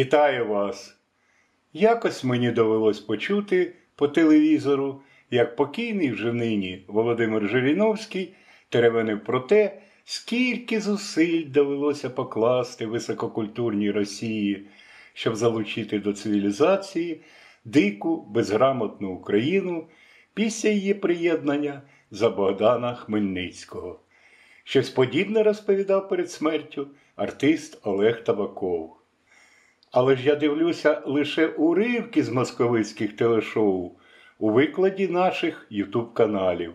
Вітаю вас! Якось мені довелось почути по телевізору, як покійний вже нині Володимир Жириновський теревенив про те, скільки зусиль довелося покласти висококультурній Росії, щоб залучити до цивілізації дику, безграмотну Україну після її приєднання за Богдана Хмельницького. Щось подібне розповідав перед смертю артист Олег Табаков. Але ж я дивлюся лише уривки з московицьких телешоу у викладі наших ютуб-каналів.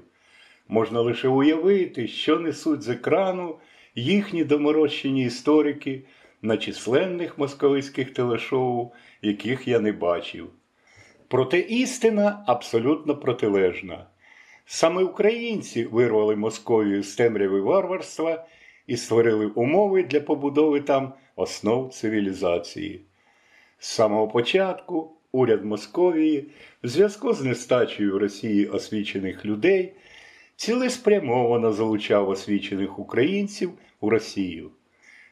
Можна лише уявити, що несуть з екрану їхні доморощені історики на численних московицьких телешоу, яких я не бачив. Проте істина абсолютно протилежна. Саме українці вирвали Московію з темряви варварства і створили умови для побудови там основ цивілізації. З самого початку уряд Московії в зв'язку з нестачею Росії освічених людей цілеспрямовано залучав освічених українців у Росію.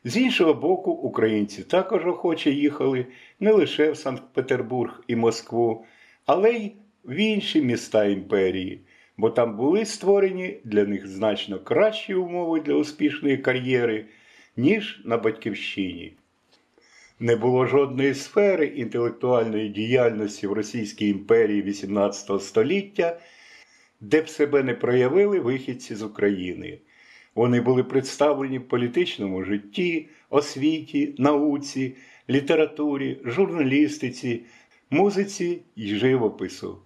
З іншого боку, українці також охоче їхали не лише в Санкт-Петербург і Москву, але й в інші міста імперії, бо там були створені для них значно кращі умови для успішної кар'єри, ніж на Батьківщині. Не було жодної сфери інтелектуальної діяльності в Російській імперії XVIII століття, де б себе не проявили вихідці з України. Вони були представлені в політичному житті, освіті, науці, літературі, журналістиці, музиці і живопису.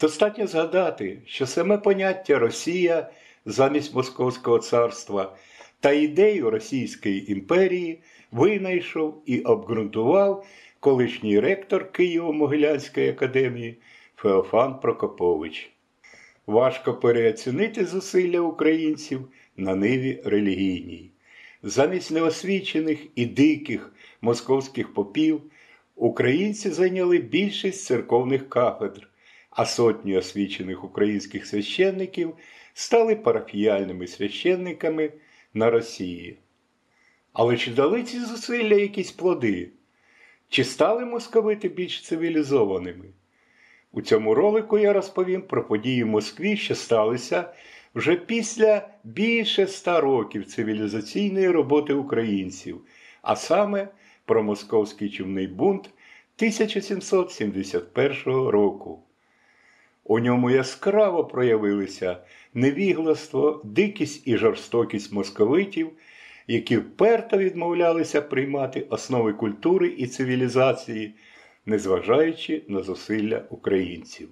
Достатньо згадати, що саме поняття Росія замість Московського царства та ідею Російської імперії винайшов і обґрунтував колишній ректор Києво-Могилянської академії Феофан Прокопович. Важко переоцінити зусилля українців на ниві релігійній. Замість неосвічених і диких московських попів українці зайняли більшість церковних кафедр, а сотні освічених українських священників стали парафіяльними священниками на Росії. Але чи дали ці зусилля якісь плоди? Чи стали московити більш цивілізованими? У цьому ролику я розповім про події в Москві, що сталися вже після більше ста років цивілізаційної роботи українців, а саме про московський чумний бунт 1771 року. У ньому яскраво проявилися невігластво, дикість і жорстокість московитів, які вперто відмовлялися приймати основи культури і цивілізації, незважаючи на зусилля українців.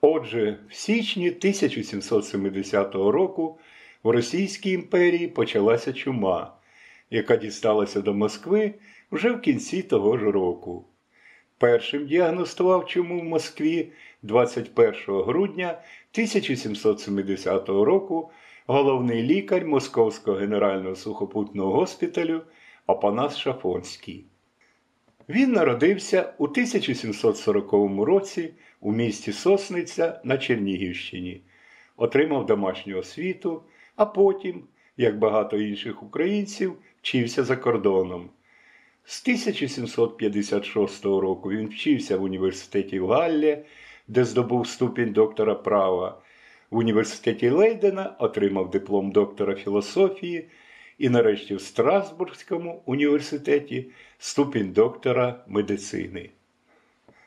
Отже, в січні 1770 року в Російській імперії почалася чума, яка дісталася до Москви вже в кінці того ж року. Першим діагностував чуму в Москві 21 грудня 1770 року головний лікар Московського генерального сухопутного госпіталю Апанас Шафонський. Він народився у 1740 році у місті Сосниця на Чернігівщині, отримав домашню освіту, а потім, як багато інших українців, вчився за кордоном. З 1756 року він вчився в університеті в Галлі, де здобув ступінь доктора права. В університеті Лейдена отримав диплом доктора філософії і, нарешті, в Страсбурзькому університеті ступінь доктора медицини.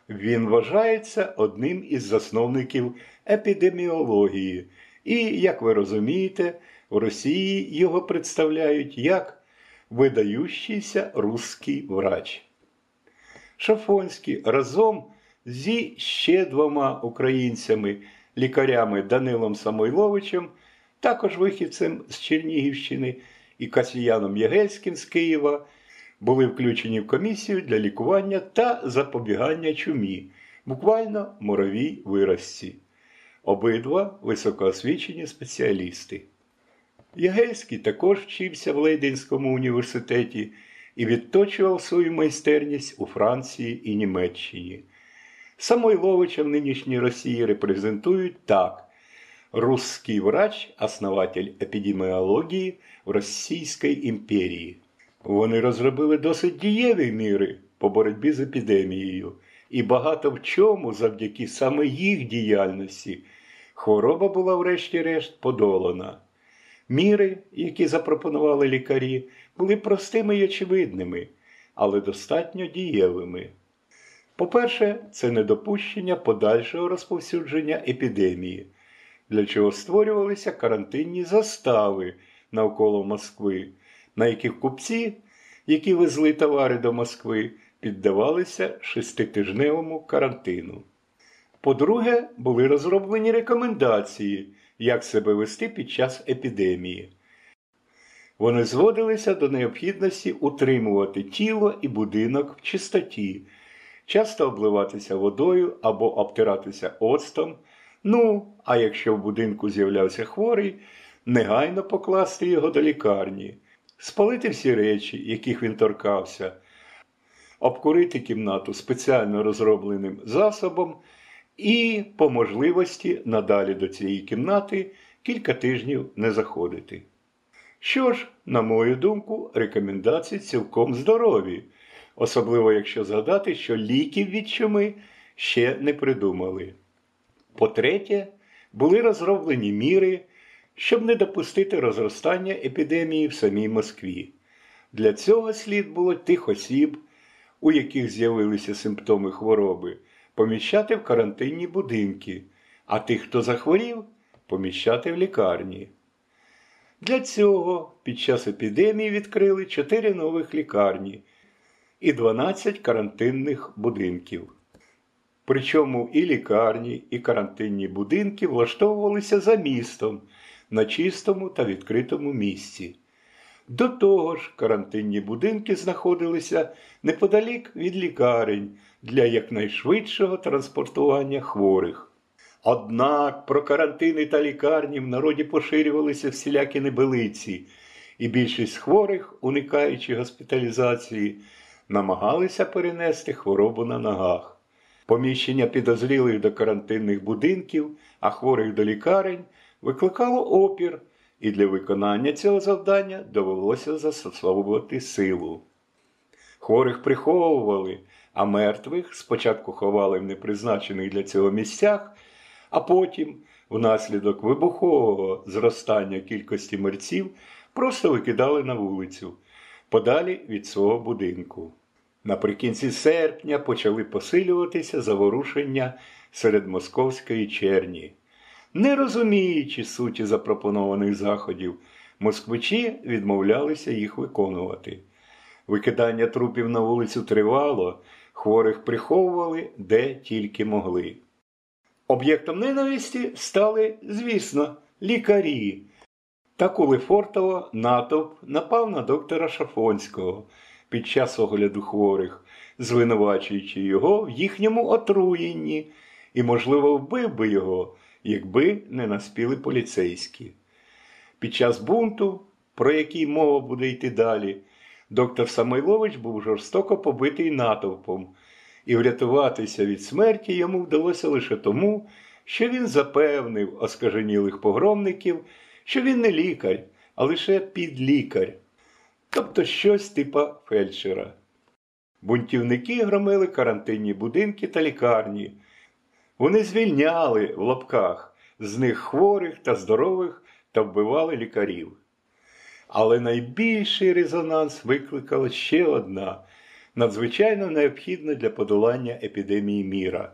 Він вважається одним із засновників епідеміології, і, як ви розумієте, в Росії його представляють як видающийся русський врач. Шафонський разом зі ще двома українцями, лікарями Данилом Самойловичем, також вихідцем з Чернігівщини і Касіяном Ягельським з Києва були включені в комісію для лікування та запобігання чумі, буквально моровій виразці. Обидва високоосвічені спеціалісти. Ягельський також вчився в Лейденському університеті і відточував свою майстерність у Франції і Німеччині. Самойловича в нинішній Росії репрезентують так: русский врач, основатель епідеміології в Російській імперії. Вони розробили досить дієві міри по боротьбі з епідемією, і багато в чому, завдяки саме їх діяльності, хвороба була, врешті-решт, подолана. Міри, які запропонували лікарі, були простими й очевидними, але достатньо дієвими. По-перше, це недопущення подальшого розповсюдження епідемії, для чого створювалися карантинні застави навколо Москви, на яких купці, які везли товари до Москви, піддавалися шеститижневому карантину. По-друге, були розроблені рекомендації, як себе вести під час епідемії. Вони зводилися до необхідності утримувати тіло і будинок в чистоті, часто обливатися водою або обтиратися оцтом. Ну, а якщо в будинку з'являвся хворий, негайно покласти його до лікарні, спалити всі речі, яких він торкався, обкурити кімнату спеціально розробленим засобом і, по можливості, надалі до цієї кімнати кілька тижнів не заходити. Що ж, на мою думку, рекомендації цілком здорові, особливо якщо згадати, що ліків від чуми ще не придумали. По-третє, були розроблені міри, щоб не допустити розростання епідемії в самій Москві. Для цього слід було тих осіб, у яких з'явилися симптоми хвороби, поміщати в карантинні будинки, а тих, хто захворів, поміщати в лікарні. Для цього під час епідемії відкрили 4 нових лікарні і 12 карантинних будинків. Причому і лікарні, і карантинні будинки влаштовувалися за містом на чистому та відкритому місці. До того ж, карантинні будинки знаходилися неподалік від лікарень для якнайшвидшого транспортування хворих. Однак про карантини та лікарні в народі поширювалися всілякі небелиці, і більшість хворих, уникаючи госпіталізації, намагалися перенести хворобу на ногах. Поміщення підозрілих до карантинних будинків, а хворих до лікарень викликало опір, і для виконання цього завдання довелося застосовувати силу. Хворих приховували, а мертвих спочатку ховали в непризначених для цього місцях, а потім, внаслідок вибухового зростання кількості мерців, просто викидали на вулицю, подалі від свого будинку. Наприкінці серпня почали посилюватися заворушення серед московської черні. Не розуміючи суті запропонованих заходів, москвичі відмовлялися їх виконувати. Викидання трупів на вулицю тривало, хворих приховували де тільки могли. Об'єктом ненависті стали, звісно, лікарі. Так у Лефортово натовп напав на доктора Шафонського під час огляду хворих, звинувачуючи його в їхньому отруєнні і, можливо, вбив би його, якби не наспіли поліцейські. Під час бунту, про який мова буде йти далі, доктор Самойлович був жорстоко побитий натовпом, і врятуватися від смерті йому вдалося лише тому, що він запевнив оскаженілих погромників, що він не лікар, а лише підлікар тобто щось типа фельдшера. Бунтівники громили карантинні будинки та лікарні. Вони звільняли в лапках з них хворих та здорових та вбивали лікарів. Але найбільший резонанс викликала ще одна, надзвичайно необхідна для подолання епідемії міра,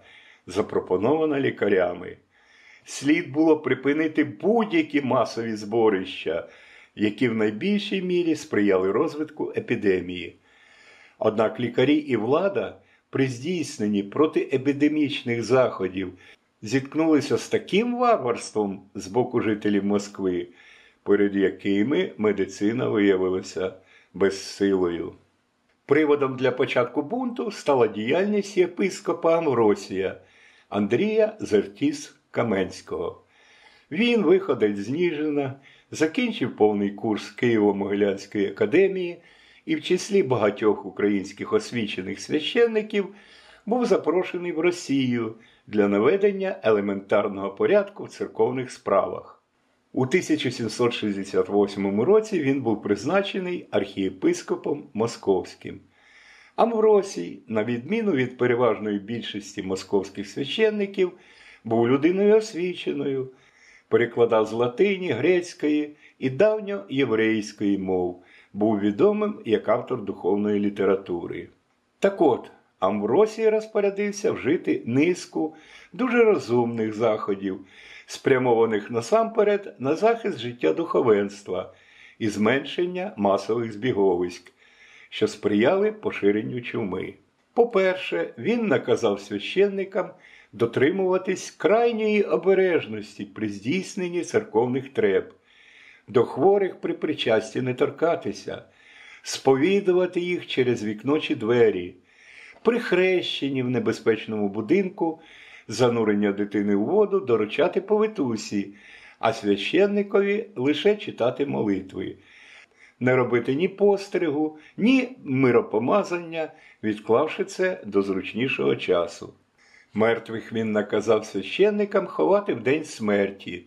запропонована лікарями. Слід було припинити будь-які масові зборища які в найбільшій мірі сприяли розвитку епідемії. Однак лікарі і влада при здійсненні протиепідемічних заходів зіткнулися з таким варварством з боку жителів Москви, перед якими медицина виявилася безсилою. Приводом для початку бунту стала діяльність єпископа Амвросія Андрія Зертіс Каменського. Він виходить з Ніжина закінчив повний курс Києво-Могилянської академії і в числі багатьох українських освічених священників був запрошений в Росію для наведення елементарного порядку в церковних справах. У 1768 році він був призначений архієпископом Московським. Амвросій, на відміну від переважної більшості московських священників, був людиною освіченою, перекладав з латині, грецької і давньоєврейської мов, був відомим як автор духовної літератури. Так от, Амвросій розпорядився вжити низку дуже розумних заходів, спрямованих насамперед на захист життя духовенства і зменшення масових збіговиськ, що сприяли поширенню чуми. По-перше, він наказав священникам дотримуватись крайньої обережності при здійсненні церковних треб, до хворих при причасті не торкатися, сповідувати їх через вікно чи двері, при хрещенні в небезпечному будинку, занурення дитини у воду доручати повитусі, а священникові лише читати молитви. Не робити ні постригу, ні миропомазання, відклавши це до зручнішого часу. Мертвих він наказав священникам ховати в день смерті,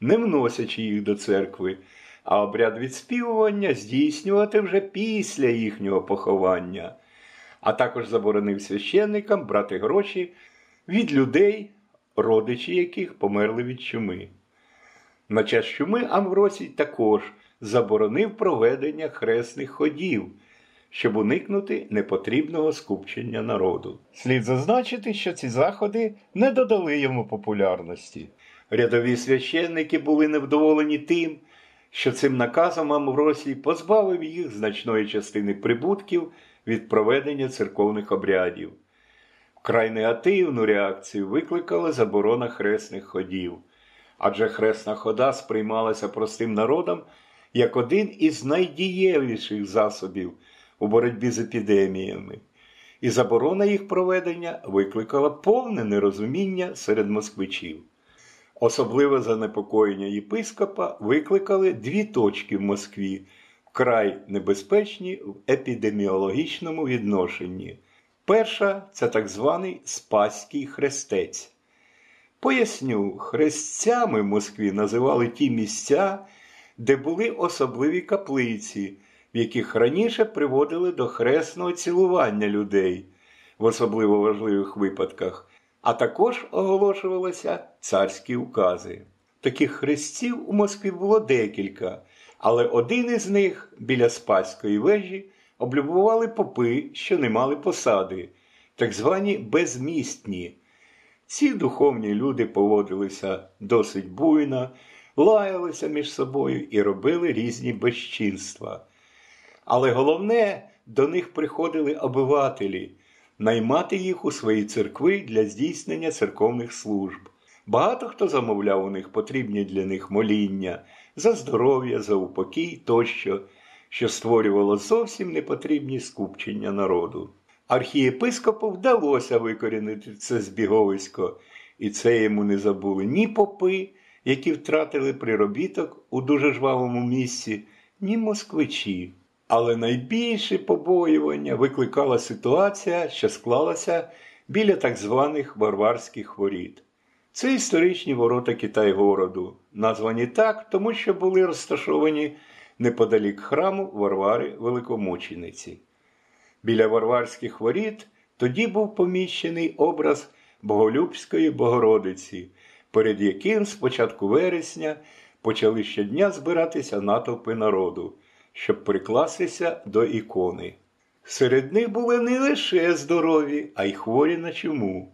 не вносячи їх до церкви, а обряд відспівування здійснювати вже після їхнього поховання, а також заборонив священникам брати гроші від людей, родичі яких померли від чуми. На час чуми Амвросій також заборонив проведення хресних ходів щоб уникнути непотрібного скупчення народу. Слід зазначити, що ці заходи не додали йому популярності. Рядові священники були невдоволені тим, що цим наказом Амвросій позбавив їх значної частини прибутків від проведення церковних обрядів. Вкрай негативну реакцію викликала заборона хресних ходів, адже хресна хода сприймалася простим народом як один із найдієвіших засобів у боротьбі з епідеміями, і заборона їх проведення викликала повне нерозуміння серед москвичів. Особливе занепокоєння єпископа викликали дві точки в Москві, вкрай небезпечні в епідеміологічному відношенні. Перша це так званий Спаський хрестець. Поясню, хрестцями в Москві називали ті місця, де були особливі каплиці, в яких раніше приводили до хресного цілування людей в особливо важливих випадках, а також оголошувалися царські укази. Таких хрестів у Москві було декілька, але один із них біля Спаської вежі облюбували попи, що не мали посади, так звані безмістні. Ці духовні люди поводилися досить буйно, лаялися між собою і робили різні безчинства. Але головне, до них приходили обивателі, наймати їх у свої церкви для здійснення церковних служб. Багато хто замовляв у них потрібні для них моління, за здоров'я, за упокій тощо, що створювало зовсім непотрібні скупчення народу. Архієпископу вдалося викорінити це збіговисько, і це йому не забули ні попи, які втратили приробіток у дуже жвавому місці, ні москвичі. Але найбільше побоювання викликала ситуація, що склалася біля так званих варварських воріт. Це історичні ворота Китай-городу, названі так, тому що були розташовані неподалік храму Варвари Великомучениці. Біля Варварських воріт тоді був поміщений образ Боголюбської Богородиці, перед яким з початку вересня почали щодня збиратися натовпи народу щоб прикластися до ікони. Серед них були не лише здорові, а й хворі на чуму.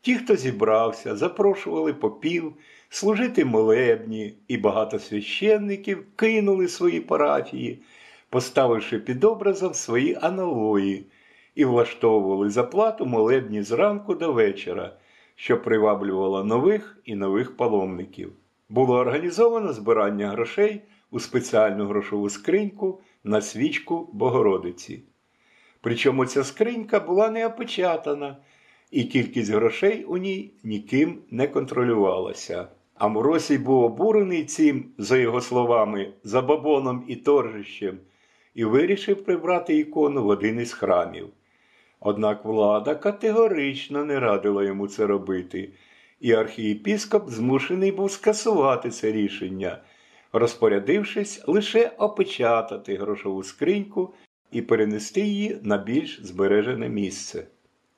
Ті, хто зібрався, запрошували попів служити молебні, і багато священників кинули свої парафії, поставивши під образом свої аналої, і влаштовували заплату молебні зранку до вечора, що приваблювало нових і нових паломників. Було організовано збирання грошей у спеціальну грошову скриньку на свічку Богородиці. Причому ця скринька була не опечатана, і кількість грошей у ній ніким не контролювалася. Амуросій був обурений цим, за його словами, забабоном і торжищем, і вирішив прибрати ікону в один із храмів. Однак влада категорично не радила йому це робити, і архієпіскоп змушений був скасувати це рішення розпорядившись лише опечатати грошову скриньку і перенести її на більш збережене місце.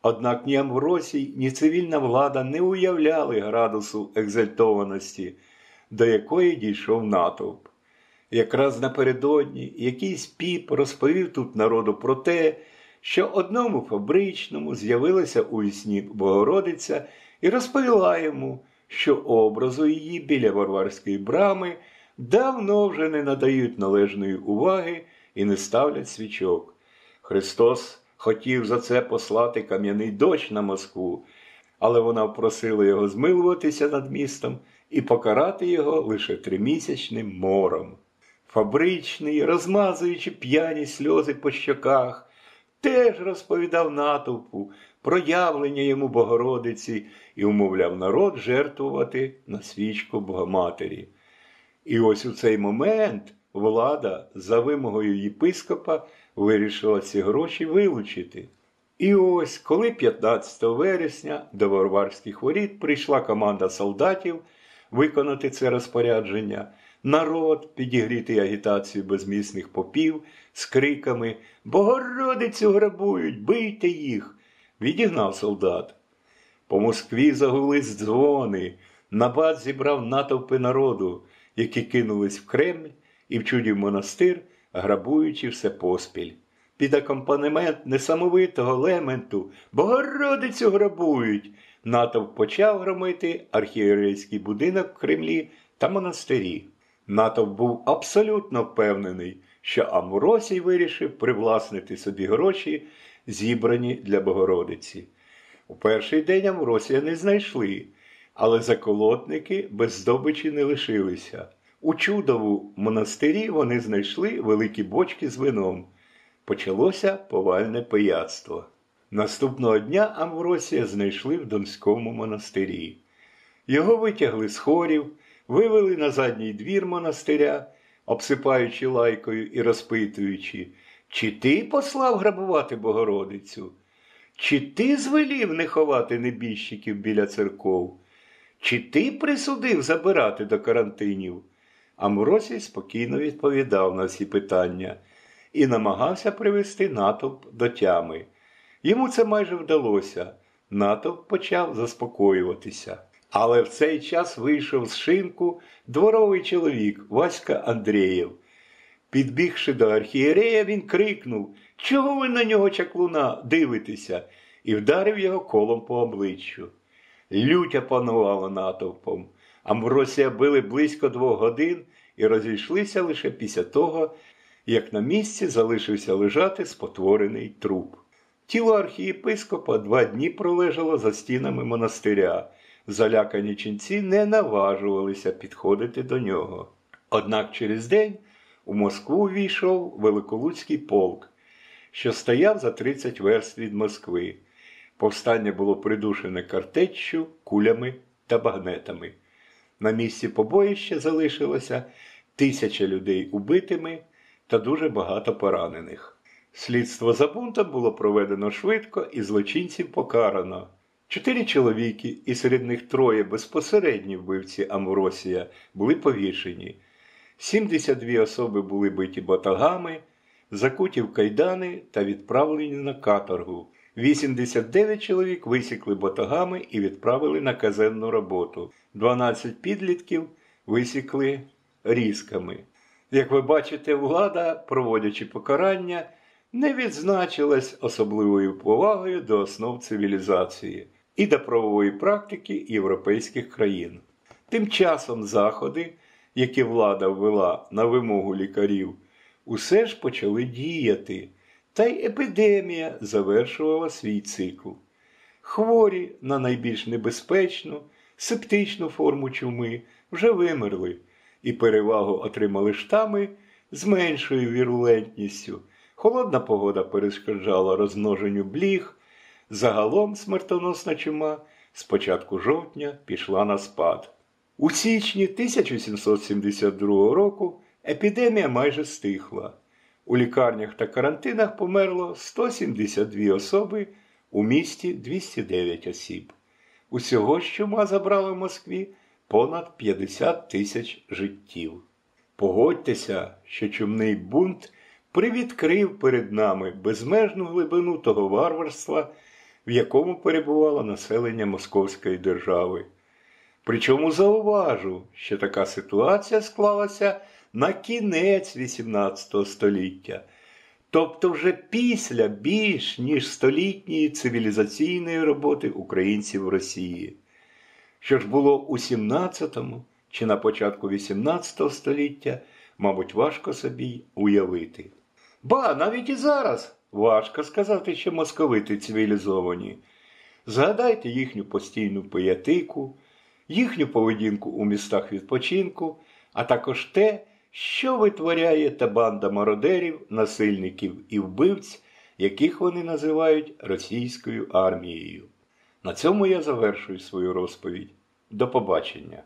Однак ні Амвросій, ні цивільна влада не уявляли градусу екзальтованості, до якої дійшов натовп. Якраз напередодні якийсь піп розповів тут народу про те, що одному фабричному з'явилася у вісні Богородиця і розповіла йому, що образу її біля Варварської брами давно вже не надають належної уваги і не ставлять свічок. Христос хотів за це послати кам'яний дощ на Москву, але вона просила його змилуватися над містом і покарати його лише тримісячним мором. Фабричний, розмазуючи п'яні сльози по щоках, теж розповідав натовпу про явлення йому Богородиці і умовляв народ жертвувати на свічку Богоматері. І ось у цей момент влада за вимогою єпископа вирішила ці гроші вилучити. І ось, коли 15 вересня до Варварських воріт прийшла команда солдатів виконати це розпорядження, народ, підігрітий агітацією безмісних попів з криками Богородицю грабують, бийте їх! відігнав солдат. По Москві загулись дзвони, набат зібрав натовпи народу, які кинулись в Кремль і в чудів монастир, грабуючи все поспіль. Під акомпанемент несамовитого лементу Богородицю грабують. Натовп почав громити архієрейський будинок в Кремлі та монастирі. Натовп був абсолютно впевнений, що Амуросій вирішив привласнити собі гроші, зібрані для Богородиці. У перший день Амуросія не знайшли, але заколотники без здобичі не лишилися. У чудову монастирі вони знайшли великі бочки з вином. Почалося повальне пияцтво. Наступного дня Амвросія знайшли в Донському монастирі. Його витягли з хорів, вивели на задній двір монастиря, обсипаючи лайкою і розпитуючи, чи ти послав грабувати Богородицю, чи ти звелів не ховати небіжчиків біля церков, чи ти присудив забирати до карантинів? Амвросій спокійно відповідав на всі питання і намагався привести натовп до тями. Йому це майже вдалося. Натовп почав заспокоюватися. Але в цей час вийшов з шинку дворовий чоловік Васька Андрієв. Підбігши до архієрея, він крикнув Чого ви на нього чаклуна дивитеся? і вдарив його колом по обличчю. Лютя панувала натовпом. Амвросія били близько двох годин і розійшлися лише після того, як на місці залишився лежати спотворений труп. Тіло архієпископа два дні пролежало за стінами монастиря. Залякані ченці не наважувалися підходити до нього. Однак через день у Москву війшов Великолуцький полк, що стояв за 30 верст від Москви. Повстання було придушене картеччю, кулями та багнетами. На місці побоїща залишилося тисяча людей убитими та дуже багато поранених. Слідство за бунтом було проведено швидко і злочинців покарано. Чотири чоловіки, і серед них троє безпосередні вбивці Амвросія, були повішені. 72 особи були биті батагами, закуті в кайдани та відправлені на каторгу. 89 чоловік висікли батагами і відправили на казенну роботу. 12 підлітків висікли різками. Як ви бачите, влада, проводячи покарання, не відзначилась особливою повагою до основ цивілізації і до правової практики європейських країн. Тим часом заходи, які влада ввела на вимогу лікарів, усе ж почали діяти, та й епідемія завершувала свій цикл. Хворі на найбільш небезпечну, септичну форму чуми вже вимерли і перевагу отримали штами з меншою вірулентністю. Холодна погода перешкоджала розмноженню бліг. Загалом смертоносна чума з початку жовтня пішла на спад. У січні 1772 року епідемія майже стихла. У лікарнях та карантинах померло 172 особи, у місті 209 осіб. Усього чума забрала в Москві понад 50 тисяч життів. Погодьтеся, що чумний бунт привідкрив перед нами безмежну глибину того варварства, в якому перебувало населення Московської держави. Причому зауважу, що така ситуація склалася на кінець XVIII століття, тобто вже після більш ніж столітньої цивілізаційної роботи українців в Росії. Що ж було у XVII чи на початку XVIII століття, мабуть, важко собі уявити. Ба, навіть і зараз важко сказати, що московити цивілізовані. Згадайте їхню постійну пиятику, їхню поведінку у містах відпочинку, а також те, що витворяє та банда мародерів, насильників і вбивць, яких вони називають російською армією. На цьому я завершую свою розповідь. До побачення.